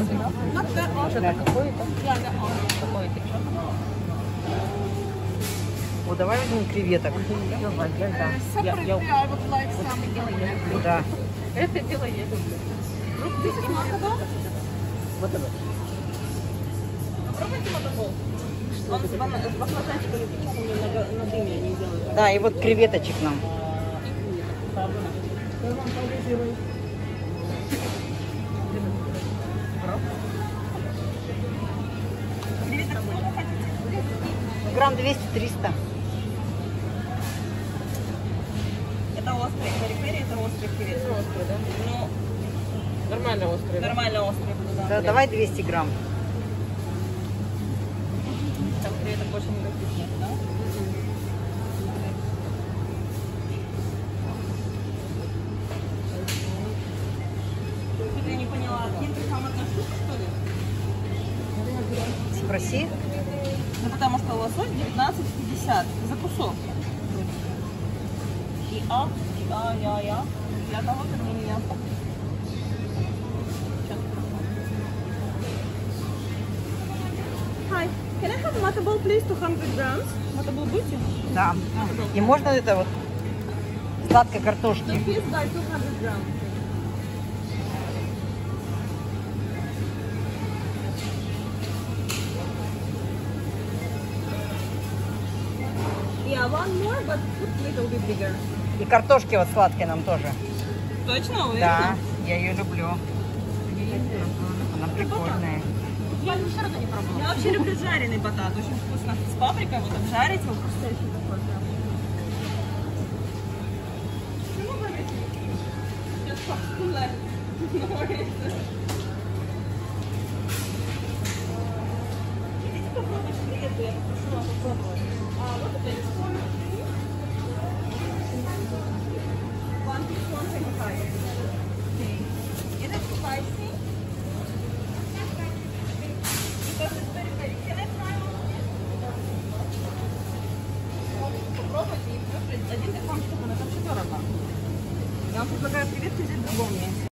Что-то О, давай возьмем креветок. Да. Это дело я люблю. Да, и вот креветочек нам. Грамм 200-300. Это острые. Пери-пери это острые креветки. Острый, да? Ну, Нормально острый. да? нормально будут, да. Да, давай 200 грамм. Там больше никаких нет, да? Что-то я не поняла. Киндер там одна штука, что ли? Спроси. Ну, потому что лосось 19,50 за кусок. И а, и а, я, я. Я того не я. Hi, can I have matable please 200 grams? Matable будете? Да. И можно это вот сладкой картошки. Please buy 200 grams. One more, but put little bit bigger. И картошки вот сладкой нам тоже. Точно, уверена? Да, я ее люблю. Она прикольная. Я равно не пробовала. Я вообще люблю жареный батат, очень вкусно. С паприкой вот обжарить его, представляете, такой прям. Я попрошу вас попробовать. А, вот это рисунок. One piece, one twenty-five. Okay. Is it spicy? Because it's very, very. Can I try one? Попробуйте и плюс один такой, чтобы на это все дорого. Я вам предлагаю креветки взять в другом месте.